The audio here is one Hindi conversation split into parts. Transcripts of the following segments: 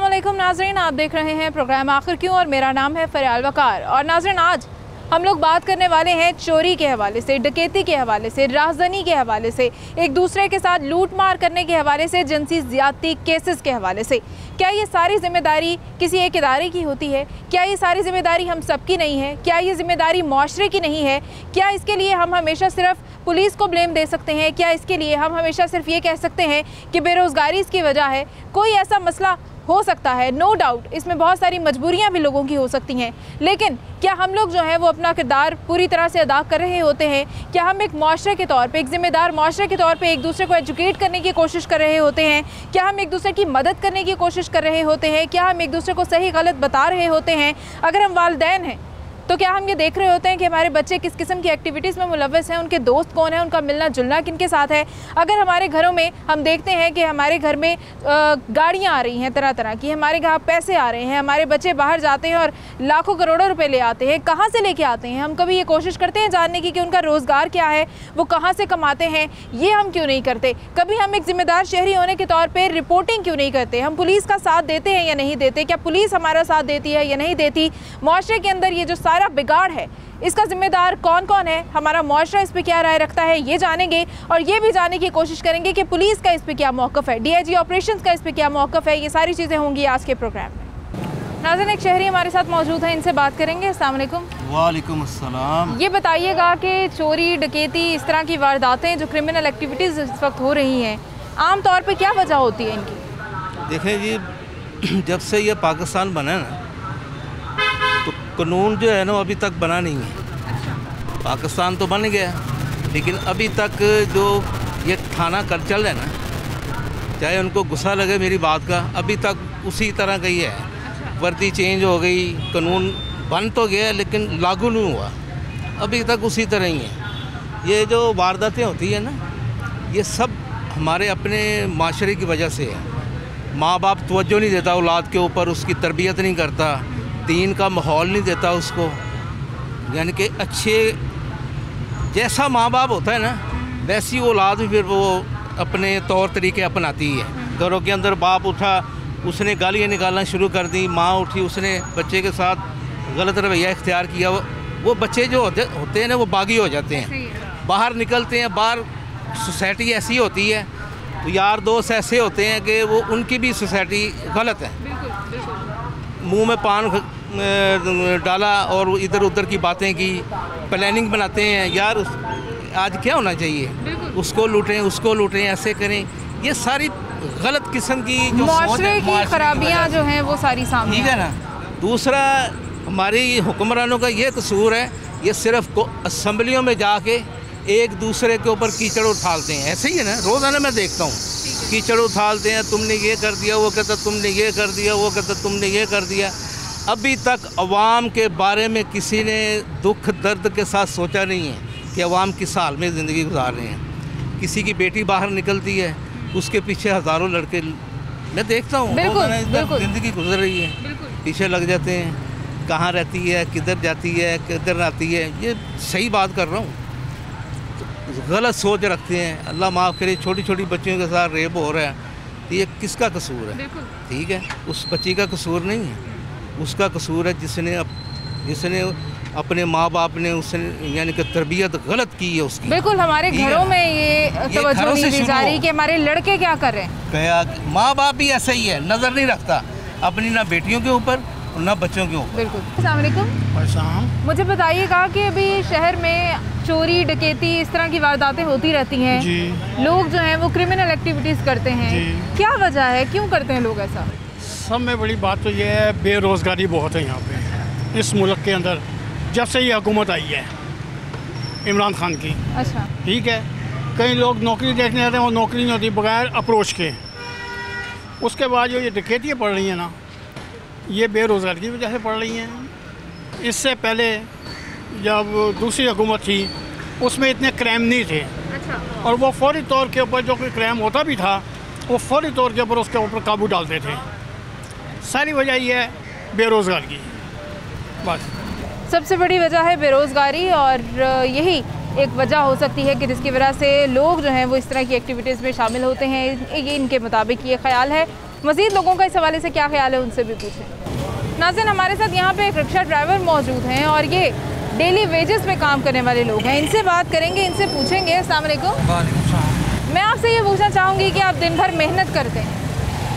वालेकुम नाजरीन, आप देख रहे हैं प्रोग्राम आखिर क्यों? और मेरा नाम है फरियाल वकार। और नाजरीन, आज हम लोग बात करने वाले हैं चोरी के हवाले से, डकैती के हवाले से, राजधानी के हवाले से, एक दूसरे के साथ लूट मार करने के हवाले से, जिनसी ज्यादती केसेस के हवाले से। क्या ये सारी ज़िम्मेदारी किसी एक इदारे की होती है? क्या ये सारी ज़िम्मेदारी हम सबकी नहीं है? क्या ये ज़िम्मेदारी माशरे की नहीं है? क्या इसके लिए हम हमेशा सिर्फ़ पुलिस को ब्लेम दे सकते हैं? क्या इसके लिए हम हमेशा सिर्फ़ ये कह सकते हैं कि बेरोज़गारी इसकी वजह है? कोई ऐसा मसला हो सकता है नो डाउट इसमें बहुत सारी मजबूरियाँ भी लोगों की हो सकती हैं। लेकिन क्या हम लोग जो है, वो अपना किरदार पूरी तरह से अदा कर रहे होते हैं? क्या हम एक माशरे के तौर पे, एक ज़िम्मेदार माशरे के तौर पे एक दूसरे को एजुकेट करने की कोशिश कर रहे होते हैं? क्या हम एक दूसरे की मदद करने की कोशिश कर रहे होते हैं? क्या हम एक दूसरे को सही गलत बता रहे होते हैं? अगर हम वालदेन हैं तो क्या हम ये देख रहे होते हैं कि हमारे बच्चे किस किस्म की एक्टिविटीज़ में मुलवस हैं? उनके दोस्त कौन है? उनका मिलना जुलना किन के साथ है? अगर हमारे घरों में हम देखते हैं कि हमारे घर में गाड़ियाँ आ रही हैं तरह तरह की, हमारे घर पैसे आ रहे हैं, हमारे बच्चे बाहर जाते हैं और लाखों करोड़ों रुपये ले आते हैं, कहाँ से लेके आते हैं? हम कभी ये कोशिश करते हैं जानने की कि उनका रोज़गार क्या है? वो कहाँ से कमाते हैं? ये हम क्यों नहीं करते? कभी हम एक जिम्मेदार शहरी होने के तौर पर रिपोर्टिंग क्यों नहीं करते? हम पुलिस का साथ देते हैं या नहीं देते? क्या पुलिस हमारा साथ देती है या नहीं देती? माशरे के अंदर ये जो सारा बिगाड़ है। इसका जिम्मेदार कौन कौन है? हमारा मुआरा इस पर क्या राय रखता है ये जानेंगे और ये भी जानने की कोशिश करेंगे कि पुलिस का इस पर क्या मौकफ़ है डीआईजी ऑपरेशंस का इस पर क्या मौकफ़ है ये सारी चीज़ें होंगी आज के प्रोग्राम में। नाजन एक शहरी हमारे साथ मौजूद है इनसे बात करेंगे। असलम वालेकुम। अस्सलाम। ये बताइएगा कि चोरी डकैती इस तरह की वारदातें जो क्रिमिनल एक्टिविटीज़ इस वक्त हो रही हैं आम तौर पे क्या वजह होती है इनकी? देखें जी जब से ये पाकिस्तान बना ना कानून जो है ना अभी तक बना नहीं है। पाकिस्तान तो बन गया, लेकिन अभी तक जो ये थाना कर चल रहा है ना, चाहे उनको गुस्सा लगे मेरी बात का, अभी तक उसी तरह का ही है। वर्दी चेंज हो गई, कानून बन तो गया, लेकिन लागू नहीं हुआ। अभी तक उसी तरह ही है। ये जो वारदातें होती है ना, ये सब हमारे अपने माशरे की वजह से है। माँ बाप तवज्जो नहीं देता, औलाद के ऊपर उसकी तरबियत नहीं करता दीन का माहौल नहीं देता उसको। यानी कि अच्छे जैसा माँ बाप होता है ना वैसी औलाद भी फिर वो अपने तौर तरीके अपनाती है घरों के अंदर बाप उठा उसने गालियाँ निकालना शुरू कर दी माँ उठी उसने बच्चे के साथ गलत रवैया इख्तियार किया वो वो बच्चे जो होते होते हैं ना वो बागी हो जाते हैं। बाहर निकलते हैं बाहर सोसाइटी ऐसी होती है तो यार दोस्त ऐसे होते हैं कि वो उनकी भी सोसाइटी गलत है। मुँह में पान डाला और इधर उधर की बातें की प्लानिंग बनाते हैं यार आज क्या होना चाहिए? उसको लूटें उसको लूटें ऐसे करें। ये सारी गलत किस्म की जो की खराबियाँ जो हैं वो सारी सामने ठीक है ना? दूसरा हमारी हुक्मरानों का ये कसूर है ये सिर्फ़ असम्बलियों में जाके एक दूसरे के ऊपर कीचड़ उठालते हैं। ऐसे ही है ना? रोज़ाना मैं देखता हूँ। कीचड़ उठालते हैं तुमने ये कर दिया वो कहता तुमने ये कर दिया वो कहता तुमने ये कर दिया। अभी तक अवाम के बारे में किसी ने दुख दर्द के साथ सोचा नहीं है कि अवाम किस हाल में ज़िंदगी गुजार रहे हैं। किसी की बेटी बाहर निकलती है उसके पीछे हज़ारों लड़के मैं देखता हूँ ज़िंदगी गुजर रही है। पीछे लग जाते हैं कहाँ रहती है किधर जाती है किधर आती है ये सही बात कर रहा हूँ। गलत सोच रखते हैं अल्लाह माफ़ करे छोटी छोटी बच्चियों के साथ रेप हो रहा है तो ये किसका कसूर है? ठीक है उस बच्ची का कसूर नहीं है। उसका कसूर है जिसने अप, जिसने अपने माँ बाप ने उसने यानी कि तरबियत गलत की है उसकी। बिल्कुल हमारे घरों में ये तवज्जो नहीं दी जा रही कि हमारे लड़के क्या कर रहे हैं? क्या माँ बाप भी ऐसा ही है नज़र नहीं रखता। अपनी ना बेटियों के ऊपर और ना बच्चों के ऊपर। बिल्कुल। मुझे बताइएगा कि अभी शहर में चोरी डकैती इस तरह की वारदातें होती रहती हैं। लोग जो हैं वो क्रिमिनल एक्टिविटीज़ करते हैं। क्या वजह है? क्यों करते हैं लोग ऐसा? सब में बड़ी बात तो ये है बेरोज़गारी बहुत है यहाँ पे इस मुल्क के अंदर। जब से ये हुकूमत आई है इमरान खान की। अच्छा। ठीक है? कई लोग नौकरी देखने जाते हैं वो नौकरी नहीं होती बगैर अप्रोच के। उसके बाद जो ये डकैतियाँ पड़ रही हैं ना ये बेरोज़गारी की वजह से पड़ रही हैं। इससे पहले जब दूसरी हुकूमत थी उसमें इतने क्राइम नहीं थे। अच्छा। और वो फौरी तौर के ऊपर जो कोई क्राइम होता भी था वो फौरी तौर के ऊपर उसके ऊपर काबू डालते थे। सारी वजह ये है बेरोज़गार की। बस। सबसे बड़ी वजह है बेरोज़गारी और यही एक वजह हो सकती है कि जिसकी वजह से लोग जो हैं वो इस तरह की एक्टिविटीज़ में शामिल होते हैं। ये इनके मुताबिक ये ख्याल है। मज़ीद लोगों का इस हवाले से क्या ख्याल है उनसे भी पूछें। नाजिन हमारे साथ यहाँ पे एक रिक्शा ड्राइवर मौजूद हैं और ये डेली वेजेस पे काम करने वाले लोग हैं। इनसे बात करेंगे इनसे पूछेंगे। अस्सलाम मैं आपसे ये पूछना चाहूँगी कि आप दिन भर मेहनत करते हैं।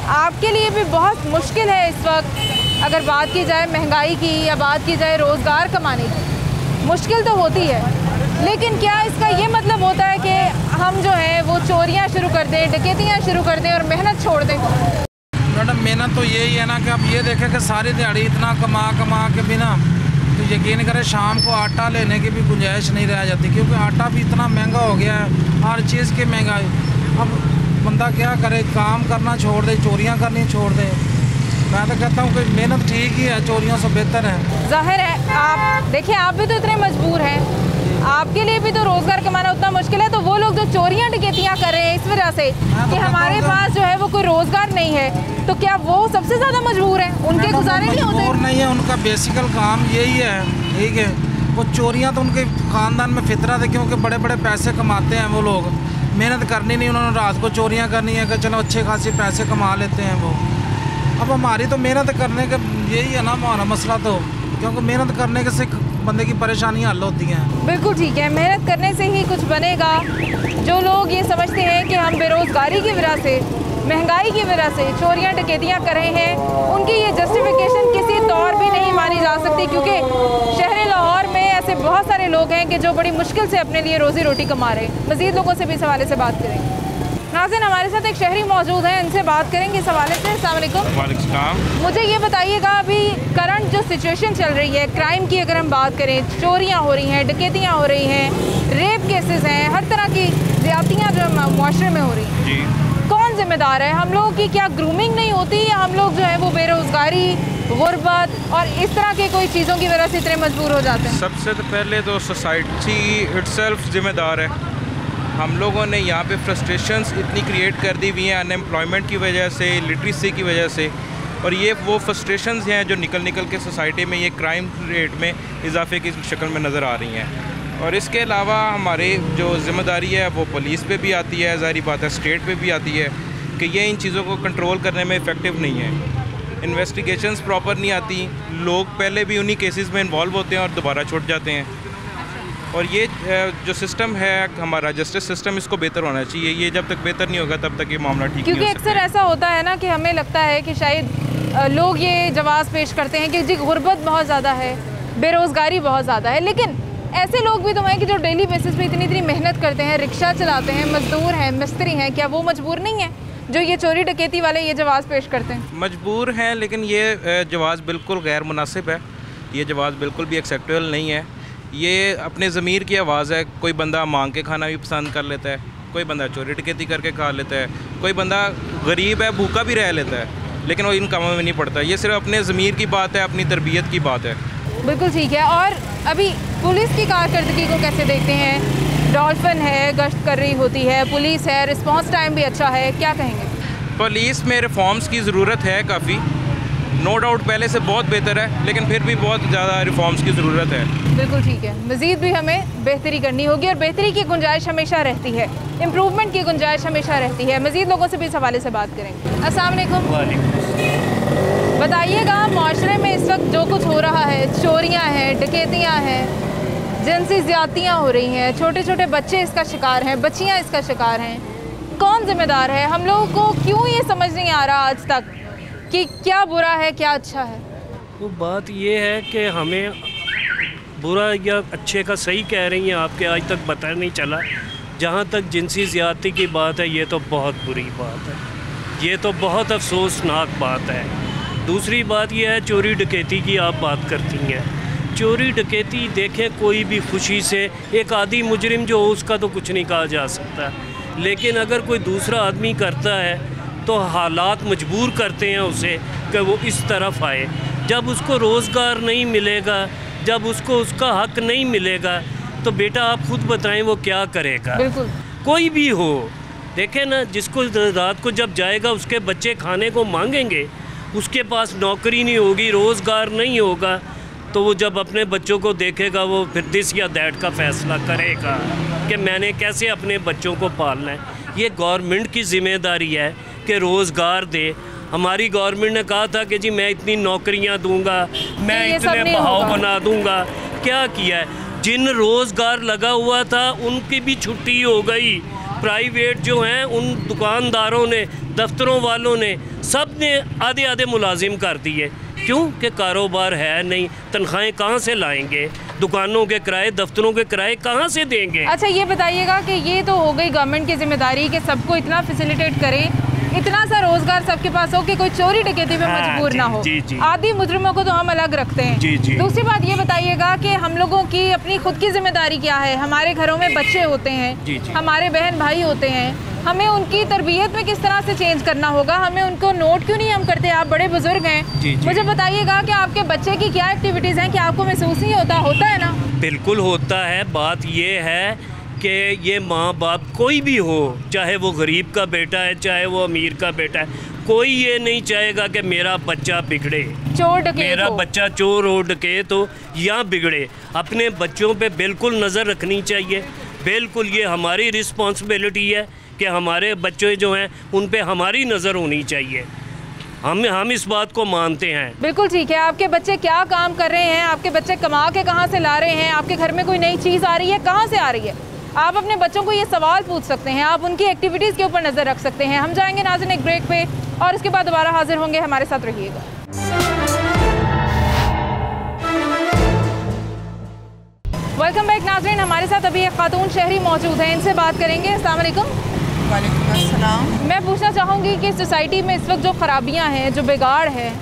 आपके लिए भी बहुत मुश्किल है इस वक्त, अगर बात की जाए महँगाई की या बात की जाए रोज़गार कमाने की। मुश्किल तो होती है, लेकिन क्या इसका ये मतलब होता है कि हम जो है, वो चोरियाँ शुरू कर दें, डकैतियाँ शुरू कर दें और मेहनत छोड़ दें? मैडम, मेहनत तो यही है ना कि आप ये देखें कि सारी दिहाड़ी इतना कमा कमा के बिना तो यकीन करें शाम को आटा लेने की भी गुंजाइश नहीं रह जाती, क्योंकि आटा भी इतना महँगा हो गया है, हर चीज़ की महँगाई। अब बंदा क्या करे काम करना छोड़ दे चोरियाँ करनी छोड़ दे मैं तो कहता हूँ कि मेहनत ठीक ही है चोरियों से बेहतर है ज़ाहिर है आप देखिए आप भी तो इतने मजबूर हैं आपके लिए भी तो रोज़गार कमाना उतना मुश्किल है तो वो लोग जो चोरियाँ डकैतियाँ कर रहे हैं इस वजह से कि हमारे पास जो है वो कोई रोज़गार नहीं है तो क्या वो सबसे ज़्यादा मजबूर है? उनके गुजारे नहीं होते? नहीं है उनका बेसिकल काम यही है ठीक है। वो चोरियाँ तो उनके ख़ानदान में फितरत है क्योंकि बड़े बड़े पैसे कमाते हैं वो लोग। मेहनत करनी नहीं, उन्होंने रात को चोरियाँ करनी है कि चलो अच्छे खासे पैसे कमा लेते हैं वो। अब हमारी तो मेहनत करने का यही है ना हमारा मसला तो क्योंकि मेहनत करने के से बंदे की परेशानी हल होती हैं। बिल्कुल ठीक है, मेहनत करने से ही कुछ बनेगा। जो लोग ये समझते हैं कि हम बेरोज़गारी की वजह से, महँगाई की वजह से चोरियाँ, डकैतियाँ कर रहे हैं, उनकी ये जस्टिफिकेशन किसी तौर भी नहीं मानी जा सकती, क्योंकि शहर लाहौर में ऐसे बहुत सारे लोग हैं कि जो बड़ी मुश्किल से अपने लिए रोज़ी रोटी कमा रहे हैं। मज़ीद लोगों से भी इस हवाले से बात करेंगे। नाजिन हमारे साथ एक शहरी मौजूद हैं इनसे बात करेंगे इस हवाले से। अलैक्म मुझे ये बताइएगा अभी करंट जो सिचुएशन चल रही है क्राइम की अगर हम बात करें चोरियाँ हो रही हैं डकैतियाँ हो रही हैं रेप केसेस हैं हर तरह की ज़्यादतियाँ जो माशरे में हो रही हैं। कौन जिम्मेदार है? हम लोगों की क्या ग्रूमिंग नहीं होती या हम लोग जो है वो बेरोज़गारी गुर्बत और इस तरह के कोई चीज़ों की वजह से इतने मजबूर हो जाते हैं। सबसे तो पहले तो सोसाइटी इट्सल्फ जिम्मेदार है। हम लोगों ने यहाँ पे फ्रस्ट्रेशंस इतनी क्रिएट कर दी हुई हैं अनएम्प्लॉयमेंट की वजह से लिटरेसी की वजह से। और ये वो फ्रस्ट्रेशंस हैं जो निकल निकल के सोसाइटी में, ये क्राइम रेट में इजाफे की शक्ल में नज़र आ रही हैं। और इसके अलावा हमारे जो ज़िम्मेदारी है, वो पुलिस पे भी आती है, ज़ाहरी बात है स्टेट पे भी आती है, कि ये इन चीज़ों को कंट्रोल करने में इफ़ेक्टिव नहीं है। इन्वेस्टिगेशंस प्रॉपर नहीं आती। लोग पहले भी उन्हीं केसेस में इन्वॉल्व होते हैं और दोबारा छुट जाते हैं। और ये जो सिस्टम है हमारा जस्टिस सिस्टम इसको बेहतर होना चाहिए। ये जब तक बेहतर नहीं होगा तब तक ये मामला ठीक क्योंकि अक्सर ऐसा होता है ना कि हमें लगता है कि शायद लोग ये जवाब पेश करते हैं कि जी गुर्बत बहुत ज़्यादा है बेरोज़गारी बहुत ज़्यादा है। लेकिन ऐसे लोग भी तो हैं कि जो डेली बेसिस पे इतनी इतनी मेहनत करते हैं रिक्शा चलाते हैं मजदूर हैं मिस्त्री हैं क्या वो मजबूर नहीं है? जो ये चोरी डकैती वाले ये जवाब पेश करते हैं। मजबूर हैं लेकिन ये जवाब बिल्कुल गैर मुनासिब है। ये जवाब बिल्कुल भी एक्सेप्टेबल नहीं है। ये अपने ज़मीर की आवाज़ है कोई बंदा मांग के खाना भी पसंद कर लेता है कोई बंदा चोरी डकैती करके खा लेता है कोई बंदा गरीब है भूखा भी रह लेता है लेकिन वो इन कामों में नहीं पड़ता। ये सिर्फ़ अपने ज़मीर की बात है अपनी तरबियत की बात है। बिल्कुल ठीक है और अभी पुलिस की कारकर्दगी को कैसे देखते हैं? डॉल्फिन है गश्त कर रही होती है पुलिस है रिस्पॉन्स टाइम भी अच्छा है क्या कहेंगे? पुलिस में रिफॉर्म्स की ज़रूरत है काफ़ी। नो डाउट पहले से बहुत बेहतर है लेकिन फिर भी बहुत ज़्यादा रिफॉर्म्स की ज़रूरत है। बिल्कुल ठीक है। मज़ीद भी हमें बेहतरी करनी होगी और बेहतरी की गुंजाइश हमेशा रहती है। इम्प्रूवमेंट की गुंजाइश हमेशा रहती है। मज़ीद लोगों से भी इस हवाले से बात करेंगे असलम बताइएगा माशरे में इस वक्त जो कुछ हो रहा है चोरियाँ हैं डकैतियाँ हैं जिनसी ज़्यादतियाँ हो रही हैं छोटे छोटे बच्चे इसका शिकार हैं, बच्चियाँ इसका शिकार हैं। कौन जिम्मेदार है? हम लोगों को क्यों ये समझ नहीं आ रहा आज तक कि क्या बुरा है, क्या अच्छा है? वो बात ये है कि हमें बुरा या अच्छे का सही कह रही हैं आपके, आज तक पता नहीं चला। जहाँ तक जिनसी ज़्यादती की बात है, ये तो बहुत बुरी बात है। ये तो बहुत अफसोसनाक बात है। दूसरी बात यह है चोरी डकैती की आप बात करती हैं। चोरी डकैती देखें कोई भी खुशी से एक आदि मुजरिम जो हो उसका तो कुछ नहीं कहा जा सकता। लेकिन अगर कोई दूसरा आदमी करता है तो हालात मजबूर करते हैं उसे कि वो इस तरफ़ आए। जब उसको रोज़गार नहीं मिलेगा जब उसको उसका हक नहीं मिलेगा तो बेटा आप खुद बताएँ वो क्या करेगा। बिल्कुल। कोई भी हो देखें ना जिसको रात को जब जाएगा उसके बच्चे खाने को मांगेंगे उसके पास नौकरी नहीं होगी रोज़गार नहीं होगा तो वो जब अपने बच्चों को देखेगा वो फिर दिस या दैट का फैसला करेगा कि मैंने कैसे अपने बच्चों को पालना है। ये गवर्नमेंट की ज़िम्मेदारी है कि रोज़गार दे। हमारी गवर्नमेंट ने कहा था कि जी मैं इतनी नौकरियाँ दूँगा मैं इतने बहाव बना दूँगा। क्या किया है? जिन रोज़गार लगा हुआ था उनकी भी छुट्टी हो गई। प्राइवेट जो हैं उन दुकानदारों ने दफ्तरों वालों ने सबने आधे आधे मुलाजिम कर दिए। क्यों कि कारोबार है नहीं, तनख्वाहें कहाँ से लाएँगे? दुकानों के किराए, दफ्तरों के किराए कहाँ से देंगे? अच्छा ये बताइएगा कि ये तो हो गई गवर्नमेंट की ज़िम्मेदारी कि सबको इतना फैसिलिटेट करें इतना सा रोज़गार सबके पास हो कि कोई चोरी डकैती में हाँ, मजबूर ना हो। आदि मुजरिमों को तो हम अलग रखते हैं। जी, जी। दूसरी बात ये बताइएगा कि हम लोगों की अपनी खुद की ज़िम्मेदारी क्या है? हमारे घरों में बच्चे होते हैं जी, जी। हमारे बहन भाई होते हैं। हमें उनकी तरबियत में किस तरह से चेंज करना होगा? हमें उनको नोट क्यों नहीं हम करते? आप बड़े बुज़ुर्ग हैं। जी, जी। मुझे बताइएगा कि आपके बच्चे की क्या एक्टिविटीज़ हैं कि आपको महसूस नहीं होता? होता है ना? बिल्कुल होता है। बात ये है कि ये माँ बाप कोई भी हो चाहे वो गरीब का बेटा है चाहे वो अमीर का बेटा है कोई ये नहीं चाहेगा कि मेरा बच्चा बिगड़े। चोर डकैत मेरा हो। बच्चा चोर हो डके तो या बिगड़े। अपने बच्चों पे बिल्कुल नज़र रखनी चाहिए। बिल्कुल ये हमारी रिस्पॉन्सिबिलिटी है कि हमारे बच्चे जो हैं उन पर हमारी नज़र होनी चाहिए। हम हम इस बात को मानते हैं। बिल्कुल ठीक है। आपके बच्चे क्या काम कर रहे हैं? आपके बच्चे कमा के कहाँ से ला रहे हैं? आपके घर में कोई नई चीज़ आ रही है? कहाँ से आ रही है? आप अपने बच्चों को ये सवाल पूछ सकते हैं आप उनकी एक्टिविटीज़ के ऊपर नज़र रख सकते हैं। हम जाएँगे नाजिन एक ब्रेक पे और उसके बाद दोबारा हाजिर होंगे हमारे साथ रहिएगा। वेलकम बैक नाजरीन हमारे साथ अभी एक खातून शहरी मौजूद है इनसे बात करेंगे। वालेकुम। मैं पूछना चाहूँगी कि सोसाइटी में इस वक्त जो खराबियाँ हैं जो बिगाड़ है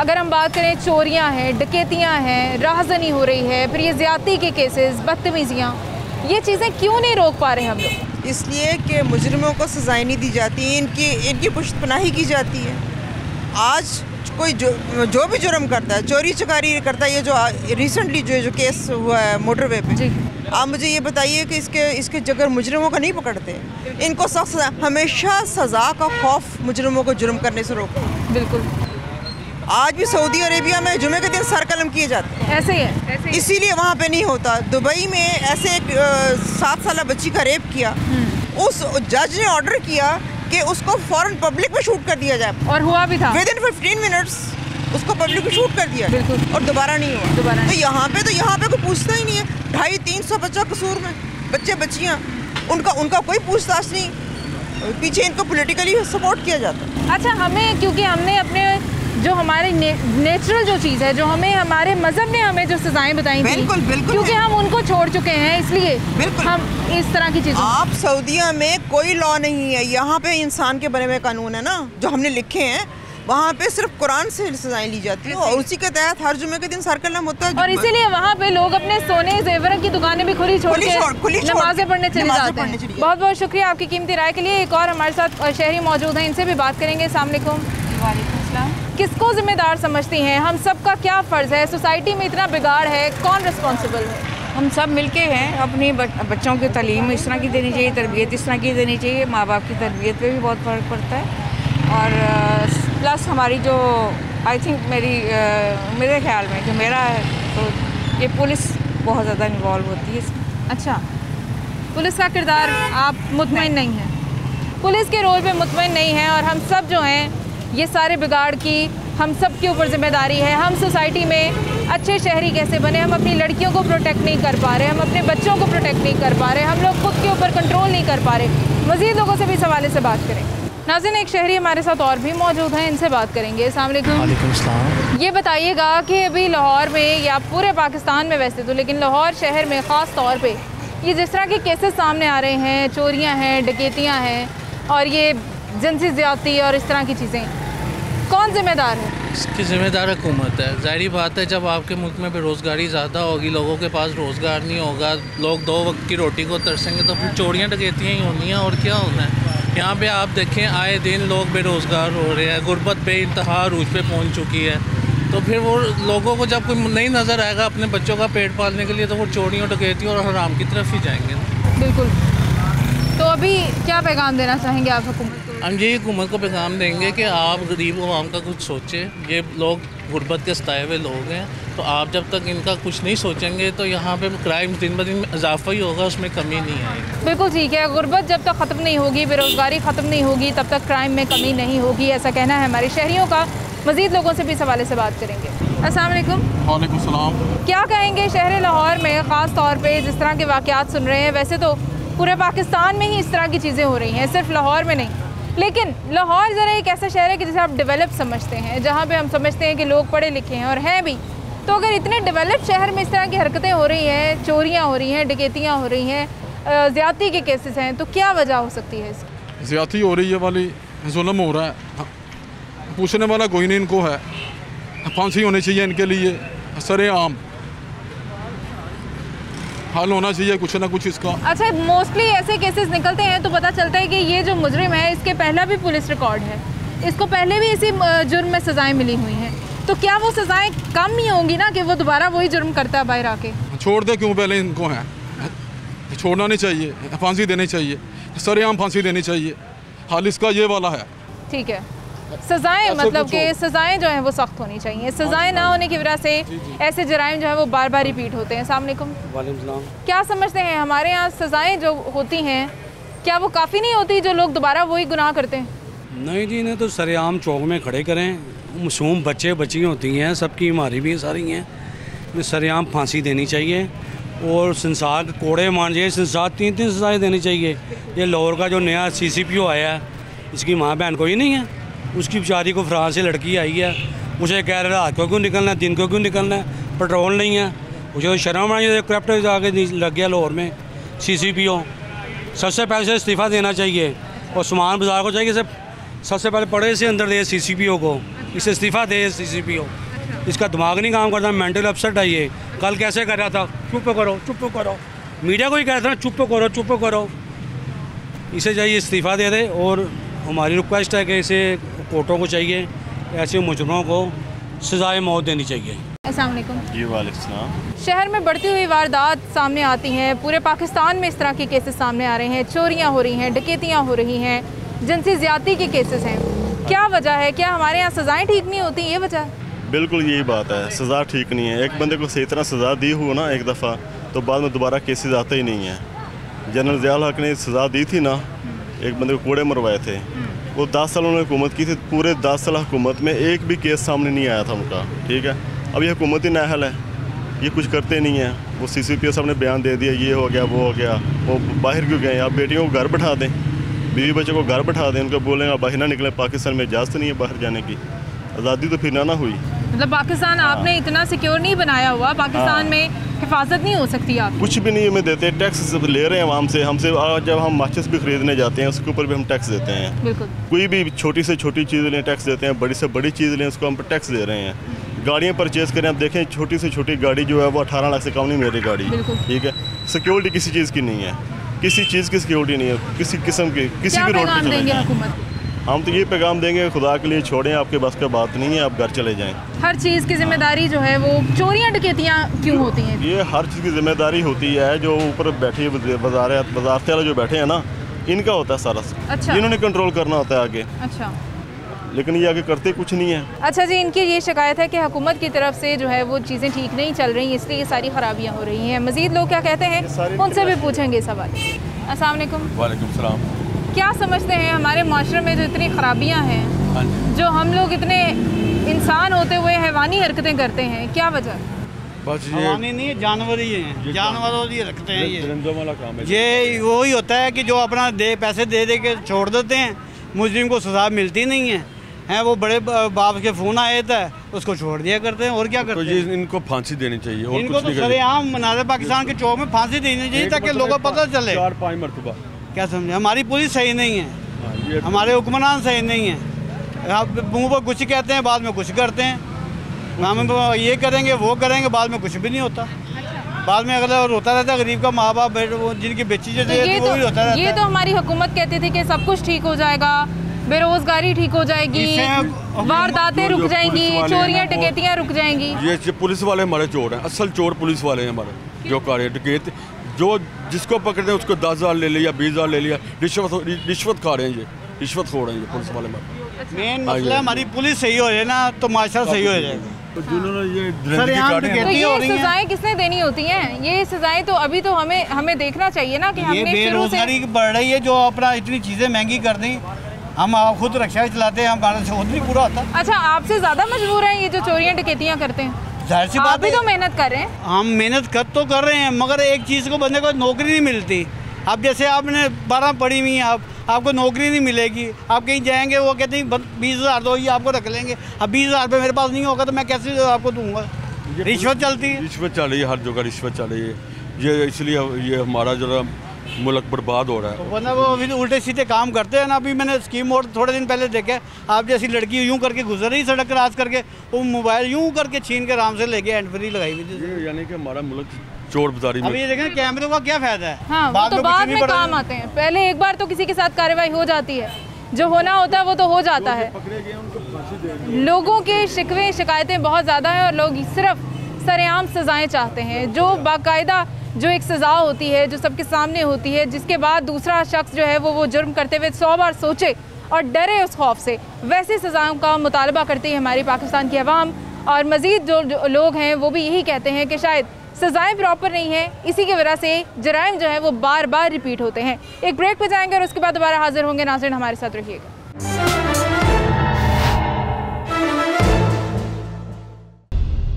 अगर हम बात करें चोरियाँ हैं डकैतियाँ हैं राहजनी हो रही है फिर ये ज़्यादती के केसेस बदतमीज़ियाँ ये चीज़ें क्यों नहीं रोक पा रहे हम लोग? इसलिए कि मुजरमों को सजाएँ नहीं दी जाती इनकी इनकी पुष्ट पनाही की जाती है। आज कोई जो जो भी जुर्म करता है चोरी चकारी करता है ये जो रिसेंटली जो जो केस हुआ है मोटरवे पे जी। आप मुझे ये बताइए कि इसके इसके जगह मुजरमों को नहीं पकड़ते? इनको सख्त हमेशा सज़ा का खौफ मुजरमों को जुर्म करने से रोको। बिल्कुल। आज भी सऊदी अरेबिया में जुमे के दिन सर कलम किए जाते हैं। ऐसे ही है ऐसे इसीलिए वहाँ पे नहीं होता। दुबई में ऐसे एक सात साल बच्ची का रेप किया। उस जज ने ऑर्डर किया कि उसको फ़ौरन पब्लिक में शूट कर दिया जाए। और हुआ भी था। विद इन फिफ्टीन मिनट्स उसको पब्लिक में शूट कर दिया। बिल्कुल। और दोबारा नहीं हुआ। दोबारा तो यहाँ पे तो यहाँ पे कोई पूछता ही नहीं है। ढाई तीन सौ बच्चा कसूर में बच्चे बच्चियाँ। उनका उनका कोई पूछताछ नहीं। पीछे इनको पोलिटिकली सपोर्ट किया जाता। अच्छा हमें क्योंकि हमने अपने जो हमारे ने, नेचुरल जो चीज़ है जो हमें हमारे मज़हब ने हमें जो सजाएँ बताई थी बिल्कुल, बिल्कुल क्योंकि हम उनको छोड़ चुके हैं इसलिए बिल्कुल। हम इस तरह की चीज़ आप सऊदीया में कोई लॉ नहीं है यहाँ पे इंसान के बने हुए कानून है ना जो हमने लिखे हैं वहाँ पे सिर्फ़ कुरान से सजाएँ ली जाती है और उसी के तहत हर जुमे के दिन सर कलम होता है और इसीलिए वहाँ पे लोग अपने सोने जेवर की दुकानें भी खुली छोड़ के नमाजें पढ़ने चले जाते हैं। बहुत बहुत शुक्रिया आपकी कीमती राय के लिए एक और हमारे साथ शहरी मौजूद है इनसे भी बात करेंगे अस्सलाम किसको जिम्मेदार समझती हैं? हम सबका क्या फ़र्ज़ है? सोसाइटी में इतना बिगाड़ है कौन रिस्पॉन्सिबल है? हम सब मिलके हैं अपनी बच- बच्चों की तलीम इस तरह की देनी चाहिए तरबियत इस तरह की देनी चाहिए माँ बाप की तरबियत पे भी बहुत फ़र्क पड़ता है। और प्लस हमारी जो आई थिंक मेरी मेरे ख्याल में जो मेरा है तो ये पुलिस बहुत ज़्यादा इन्वॉल्व होती है इसमें। अच्छा। पुलिस का किरदार आप मुतमिन नहीं हैं। पुलिस के रोल पे मुतमिन नहीं हैं और हम सब जो हैं ये सारे बिगाड़ की हम सब के ऊपर ज़िम्मेदारी है। हम सोसाइटी में अच्छे शहरी कैसे बने? हम अपनी लड़कियों को प्रोटेक्ट नहीं कर पा रहे हम अपने बच्चों को प्रोटेक्ट नहीं कर पा रहे हम लोग खुद के ऊपर कंट्रोल नहीं कर पा रहे। मज़ीद लोगों से भी इस हवाले से बात करें। नाजिन एक शहरी हमारे साथ और भी मौजूद हैं इनसे बात करेंगे। अल्लाम ये बताइएगा कि अभी लाहौर में या पूरे पाकिस्तान में वैसे तो लेकिन लाहौर शहर में ख़ास तौर पे ये जिस तरह के केसेस सामने आ रहे हैं चोरियाँ हैं डकैतियाँ हैं और ये जिनसी ज़्यादती और इस तरह की चीज़ें। कौन जिम्मेदार है? इसकी जिम्मेदार हुकूमत है। ज़ाहिर बात है जब आपके मुल्क में बेरोज़गारी ज़्यादा होगी लोगों के पास रोज़गार नहीं होगा लोग दो वक्त की रोटी को तरसेंगे तो फिर चोरियाँ डकैतियाँ ही होनी हैं और क्या होना है? यहाँ पे आप देखें आए दिन लोग बेरोज़गार हो रहे हैं गुर्बत बे इंतहा अरूज पे पहुँच चुकी है। तो फिर वो लोगों को जब कोई नहीं नज़र आएगा अपने बच्चों का पेट पालने के लिए तो वो चोरियों डकैतियों और हराम की तरफ़ ही जाएँगे। बिल्कुल। तो अभी क्या पैगाम देना चाहेंगे आप हुकूमत को? हम यही हुकूमत को पैगाम देंगे कि आप गरीब आवाम का कुछ सोचें। ये लोग गुर्बत के सताए हुए लोग हैं। तो आप जब तक इनका कुछ नहीं सोचेंगे तो यहाँ पे क्राइम दिन ब दिन इजाफा ही होगा उसमें कमी नहीं आएगी। बिल्कुल ठीक है। गुर्बत जब तक ख़त्म नहीं होगी बेरोज़गारी ख़त्म नहीं होगी तब तक क्राइम में कमी नहीं होगी ऐसा कहना है हमारे शहरीों का। मज़ीद लोगों से भी इस हवाले से बात करेंगे। असलम वालेकुम। सलाम। क्या कहेंगे शहर लाहौर में ख़ास तौर पे जिस तरह के वाक़ात सुन रहे हैं? वैसे तो पूरे पाकिस्तान में ही इस तरह की चीज़ें हो रही हैं सिर्फ़ लाहौर में नहीं। लेकिन लाहौर ज़रा एक ऐसा शहर है कि जिसे आप डेवलप समझते हैं, जहाँ पे हम समझते हैं कि लोग पढ़े लिखे हैं और हैं भी। तो अगर इतने डेवलप शहर में इस तरह की हरकतें हो रही हैं, चोरियाँ हो रही हैं, डकैतियाँ हो रही हैं ज़्यादती के केसेस हैं तो क्या वजह हो सकती है इसकी? ज़्यादा हो रही है वाली, जुल्म हो रहा है। पूछने वाला कोई नहीं, इनको है। फांसी होनी चाहिए इनके लिए, सरेआम। हल होना चाहिए कुछ ना कुछ इसका। अच्छा मोस्टली ऐसे केसेस निकलते हैं तो पता चलता है कि ये जो मुजरिम है इसके पहला भी पुलिस रिकॉर्ड है। इसको पहले भी इसी जुर्म में सज़ाएँ मिली हुई हैं। तो क्या वो सज़ाएँ कम ही होंगी ना कि वो दोबारा वही जुर्म करता है बाहर आके? छोड़ दे क्यों पहले इनको है? छोड़ना नहीं चाहिए फांसी देनी चाहिए। सरेआम फांसी देनी चाहिए। हाल इसका ये वाला है। ठीक है। सज़ाएँ मतलब कि सज़ाएँ जो हैं वो सख्त होनी चाहिए। सज़ाएँ ना होने की वजह से ऐसे जराइम जो है वो बार बार रिपीट होते हैं। सामकुम क्या समझते हैं? हमारे यहाँ सज़ाएँ जो होती हैं क्या वो काफ़ी नहीं होती जो लोग दोबारा वही गुनाह करते हैं? नहीं जी इन्हें तो सरेआम चौक में खड़े करें। मासूम बच्चे बच्चियाँ होती हैं सबकी हमारी भी सारी हैं। सरेआम फांसी देनी चाहिए और संसार कोड़े मान चाहिए संसार तीन तीन सजाएँ देनी चाहिए। ये लाहौर का जो नया सी सी पी ओ आया है इसकी माँ बहन कोई नहीं है? उसकी बेचारी को फ्रांस से लड़की आई है। मुझे कह रहे, रात को क्यों निकलना है? दिन को क्यों निकलना है? पेट्रोल नहीं है। मुझे शर्म आई करप्ट आगे लग गया लाहौर में। सी सी पी ओ सबसे पहले से इस्तीफ़ा देना चाहिए। और समान बाज़ार को चाहिए कि सबसे पहले पड़े से अंदर दे सी सी पी ओ को। इसे इस्तीफ़ा दे सी सी पी ओ इसका दिमाग नहीं काम करता मेंटल अपसेट है ये। कल कैसे कर रहा था? चुप करो चुप करो। मीडिया को ही कह रहा था, चुप करो चुप करो। इसे चाहिए इस्तीफ़ा दे दे और हमारी रिक्वेस्ट है कि इसे कोर्टों को चाहिए ऐसे मुजरमों को सजाए मौत देनी चाहिए। जी वाले शहर में बढ़ती हुई वारदात सामने आती हैं। पूरे पाकिस्तान में इस तरह के केसेस सामने आ रहे हैं। चोरियाँ हो रही हैं डकैतियाँ हो रही हैं। जिनसी ज़्यादा के केसेस हैं। क्या वजह है? क्या हमारे यहाँ सज़ाएँ ठीक नहीं होती? ये वजह? बिल्कुल यही बात है। सज़ा ठीक नहीं है। एक बंदे को सही तरह सज़ा दी हो ना एक दफ़ा तो बाद में दोबारा केसेस आते ही नहीं है। जनरल जयाल हक ने सज़ा दी थी ना एक बंदे को कूड़े मरवाए थे। वो दस साल उन्होंने हुकूमत की थी पूरे दस साल हुकूमत में एक भी केस सामने नहीं आया था उनका ठीक है? अब ये हुकूमत ही नाहल है ये कुछ करते नहीं हैं। वो सी सी पी साहब ने बयान दे दिया ये हो गया वो हो गया वो बाहर क्यों गए? आप बेटियों को घर बैठा दें बीवी बच्चों को घर बैठा दें उनको बोलें आप बाहर ना निकले पाकिस्तान में इजाज़त नहीं है बाहर जाने की। आज़ादी तो फिर ना ना हुई। मतलब पाकिस्तान हाँ। आपने इतना सिक्योर नहीं बनाया हुआ पाकिस्तान हाँ। में हिफाजत नहीं हो सकती आप कुछ भी नहीं हमें देते टैक्स ले रहे हैं आवाम से हमसे जब हम माचिस भी खरीदने जाते हैं उसके ऊपर भी हम टैक्स देते हैं। बिल्कुल। कोई भी छोटी से छोटी चीज़ लें टैक्स देते हैं बड़ी से बड़ी चीज़ लें उसको हम टैक्स दे रहे हैं। गाड़ियाँ परचेज़ करें आप देखें छोटी से छोटी गाड़ी जो है वो अठारह लाख से कम नहीं मेरी गाड़ी। ठीक है? सिक्योरिटी किसी चीज़ की नहीं है। किसी चीज़ की सिक्योरिटी नहीं है। किसी किस्म की किसी भी रोड पर हम तो ये पैगाम देंगे खुदा के लिए छोड़ें आपके बस का बात नहीं है आप घर चले जाएँ। हर चीज़ की ज़िम्मेदारी जो है वो चोरियाँ डकैतियाँ क्यों होती हैं? ये हर चीज़ की ज़िम्मेदारी होती है जो ऊपर बैठे बाज़ार बाज़ार वाले जो बैठे हैं ना इनका होता है सारा। अच्छा। इन्होंने कंट्रोल करना होता है आगे। अच्छा। लेकिन ये आगे करते कुछ नहीं है। अच्छा जी इनकी ये शिकायत है कि हुकूमत की तरफ़ से जो है वो चीज़ें ठीक नहीं चल रही इसलिए ये सारी खराबियाँ हो रही हैं। मजीद लोग क्या कहते हैं? उनसे भी पूछेंगे सवाल। असल वालेकुम। क्या समझते हैं हमारे माशरे में जो इतनी खराबियाँ हैं? हाँ जो। हम लोग इतने इंसान होते हुए हैवानी हरकतें करते हैं क्या वजह? बस ये नहीं है जानवर ही। हैं जानवरों ही रखते हैं ये। वाला काम है। ये वही होता है कि जो अपना दे पैसे दे दे के छोड़ देते हैं मुस्लिम को सजा मिलती नहीं है। हैं वो बड़े बाप के फ़ोन आए थे उसको छोड़ दिया करते हैं और क्या करते तो हैं? इनको फांसी देनी चाहिए और इनको तो सरेआम मनारे पाकिस्तान के चौक में फांसी देनी चाहिए ताकि लोगों को पता चले। चार पाँच मरतबा। क्या समझे? हमारी पुलिस सही नहीं है। हाँ, तो हमारे हुक्मरान सही नहीं है। आप मुँह पर कुछ कहते हैं बाद में कुछ करते हैं। हम ये करेंगे वो करेंगे बाद में कुछ भी नहीं होता। बाद में अगर रोता रहता है गरीब का माँ बाप जिनकी बेची जो तो ये तो, होता रहता ये तो हमारी हुकूमत कहती थी कि सब कुछ ठीक हो जाएगा बेरोजगारी ठीक हो जाएगी वारदातें रुक जाएँगी चोरियाँ डकैतियाँ रुक जाएँगी। ये पुलिस वाले हमारे चोर हैं असल चोर पुलिस वाले हैं हमारे जो कार्य डकैत जो जिसको पकड़ते हैं उसको दस हज़ार ले लिया बीस हज़ार ले लिया। रिश्वत रिश्वत खा रहे हैं ये। रिश्वत खोड़ हैं ये पुलिस वाले मेन हाँ, मसला हमारी पुलिस सही हो जाए ना तो माशा सही हो जाएगा। तो ये तो ये हो रही है। सजाएँ किसने देनी होती हैं? ये सजाएँ तो अभी तो हमें हमें देखना चाहिए ना कि ये हमने बेरोजगारी बढ़ रही है जो अपना इतनी चीज़ें महँगी कर दी। हम आप खुद रक्षा चलाते हैं हमारा से खुद नहीं पूरा होता। अच्छा आपसे ज़्यादा मजबूर हैं ये जो चोरियाँ डकैतियाँ करते हैं? ज़ाहिर सी बात भी है। तो मेहनत कर रहे हैं। हम मेहनत कर तो कर रहे हैं मगर एक चीज़ को बंदे को नौकरी नहीं मिलती। अब जैसे आपने बारह पढ़ी हुई हैं आप आपको नौकरी नहीं मिलेगी। आप कहीं जाएँगे वो कहते हैं बीस हज़ार दो ये आपको रख लेंगे। अब बीस हज़ार रुपये मेरे पास नहीं होगा तो मैं कैसे आपको दूँगा? रिश्वत चलती है। रिश्वत चल रही है हर जगह रिश्वत चल रही है। ये इसलिए ये हमारा जरा मुल्क बर्बाद हो रहा है। वरना वो अभी तो उल्टे सीधे काम करते हैं ना अभी मैंने स्कीम और थोड़े दिन पहले देखे आप जैसी लड़की यूँ करके गुजर रही सड़क क्रॉस करके वो मोबाइल यूँ करके छीन के आराम से लेके हैंड फ्री लगाई हुई थी। यानी कि हमारा मुल्क चोर बाजारी अब में ये देखें कैमरे का क्या फ़ायदा है? हाँ बाद तो बाद में काम आते हैं। पहले एक बार तो किसी के साथ कार्रवाई हो जाती है। जो होना होता है वो तो हो जाता है। लोगों के शिकवे शिकायतें बहुत ज़्यादा हैं और लोग सिर्फ़ सरेआम सज़ाएँ चाहते हैं जो बाकायदा जो एक सज़ा होती है जो सबके सामने होती है जिसके बाद दूसरा शख्स जो है वो वो जुर्म करते हुए सौ बार सोचे और डरे उस खौफ से। वैसी सज़ाओं का मुतालबा करती है हमारी पाकिस्तान की आवाम और मज़ीद जो, जो लोग हैं वो भी यही कहते हैं कि शायद सज़ाएँ प्रॉपर नहीं हैं इसी की वजह से जराइम जो है वो बार बार रिपीट होते हैं। एक ब्रेक पर जाएँगे और उसके बाद दोबारा हाजिर होंगे। नाजरन हमारे साथ रहिएगा।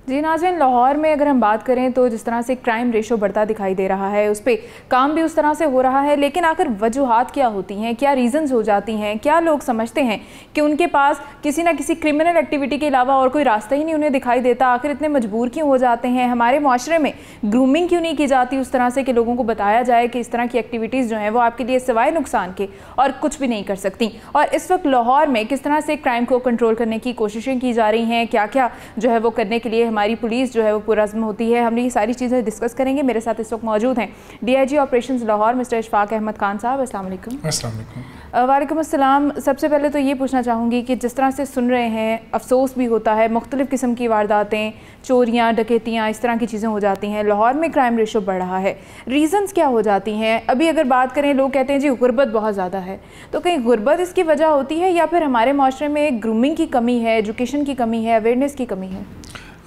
जी नाजरीन लाहौर में अगर हम बात करें तो जिस तरह से क्राइम रेशो बढ़ता दिखाई दे रहा है, उस पर काम भी उस तरह से हो रहा है, लेकिन आखिर वजूहत क्या होती हैं? क्या रीजंस हो जाती हैं? क्या लोग समझते हैं कि उनके पास किसी ना किसी क्रिमिनल एक्टिविटी के अलावा और कोई रास्ता ही नहीं उन्हें दिखाई देता? आखिर इतने मजबूर क्यों हो जाते हैं? हमारे माशरे में ग्रूमिंग क्यों नहीं की जाती उस तरह से कि लोगों को बताया जाए कि इस तरह की एक्टिविटीज़ जो हैं वो आपके लिए सिवाय नुकसान के और कुछ भी नहीं कर सकती? और इस वक्त लाहौर में किस तरह से क्राइम को कंट्रोल करने की कोशिशें की जा रही हैं? क्या क्या जो है वो करने के लिए हमारी पुलिस जो है वो पुरज़म होती है। हम ये सारी चीज़ें डिस्कस करेंगे। मेरे साथ इस वक्त मौजूद हैं। DIG operations Lahore mister Ishfaq Ahmad Khan साहब अस्सलाम वालेकुम। अस्सलाम सबसे पहले तो ये पूछना चाहूँगी कि जिस तरह से सुन रहे हैं अफसोस भी होता है मुख्तलिफ़ किस्म की वारदातें चोरियाँ डकैतियाँ इस तरह की चीज़ें हो जाती हैं। लाहौर में क्राइम रेशो बढ़ रहा है। रीज़न्स क्या हो जाती हैं? अभी अगर बात करें लोग कहते हैं जी गुर्बत बहुत ज़्यादा है। तो कहीं गुर्बत इसकी वजह होती है या फिर हमारे माशरे में ग्रूमिंग की कमी है एजुकेशन की कमी है अवेयरनेस की कमी है?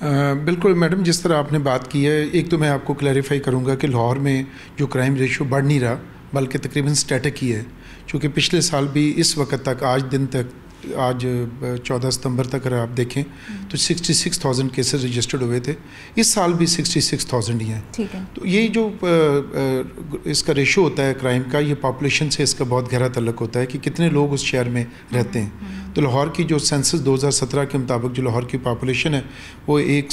बिल्कुल मैडम जिस तरह आपने बात की है एक तो मैं आपको क्लैरिफाई करूँगा कि लाहौर में जो क्राइम रेशो बढ़ नहीं रहा बल्कि तकरीबन स्टैटिक ही है क्योंकि पिछले साल भी इस वक्त तक आज दिन तक आज चौदह सितंबर तक अगर आप देखें तो 66,000 केसेस रजिस्टर्ड हुए थे। इस साल भी 66,000 ही हैं। ठीक है। तो ये जो इसका रेशो होता है क्राइम का ये पॉपुलेशन से इसका बहुत गहरा तल्लक होता है कि कितने लोग उस शहर में रहते हैं। तो लाहौर की जो सेंसस 2017 के मुताबिक जो लाहौर की पॉपुलेशन है वो एक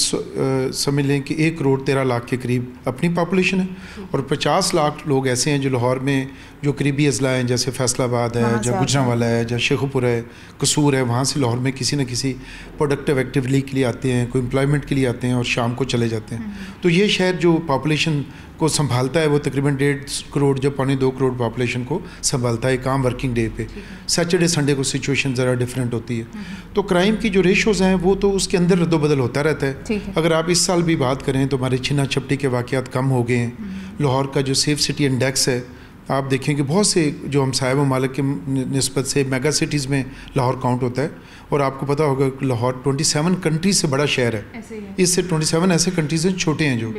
समझ लें कि एक करोड़ तेरह लाख के करीब अपनी पॉपुलेशन है। और पचास लाख लोग ऐसे हैं जो लाहौर में जो करीबी अजला हैं जैसे फैसलाबाद है आते गुजरावाला है। या शेखुपुर है कसूर है वहाँ से लाहौर में किसी न किसी प्रोडक्टिव एक्टिविटी के लिए आते हैं कोई एम्प्लॉयमेंट के लिए आते हैं और शाम को चले जाते हैं। तो ये शहर जो पॉपुलेशन को संभालता है वो तकरीबन डेढ़ करोड़ या पौने दो करोड़ पॉपुलेशन को संभालता है काम वर्किंग डे पे। सैटरडे संडे को सिचुएशन ज़रा डिफरेंट होती है। तो क्राइम की जो रेशोज़ हैं वो तो उसके अंदर रद्दोबदल होता रहता है। अगर आप इस साल भी बात करें तो हमारे छिन्ना छपटी के वाक़ात कम हो गए हैं। लाहौर का जो सेफ़ सिटी इंडेक्स है आप देखें कि बहुत से जो हमसाय ममालिक के नस्बत से मेगा सिटीज़ में लाहौर काउंट होता है। और आपको पता होगा कि लाहौर 27 कंट्रीज़ से बड़ा शहर है। ही है। इससे 27 ऐसे कंट्रीज़ हैं छोटे हैं जो।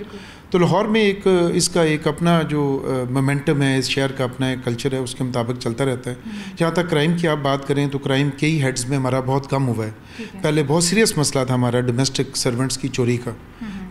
तो लाहौर में एक इसका एक अपना जो मोमेंटम है इस शहर का अपना एक कल्चर है उसके मुताबिक चलता रहता है। जहाँ तक क्राइम की आप बात करें तो क्राइम कई हेड्स में हमारा बहुत कम हुआ है। पहले बहुत सीरियस मसला था हमारा डोमेस्टिक सर्वेंट्स की चोरी का।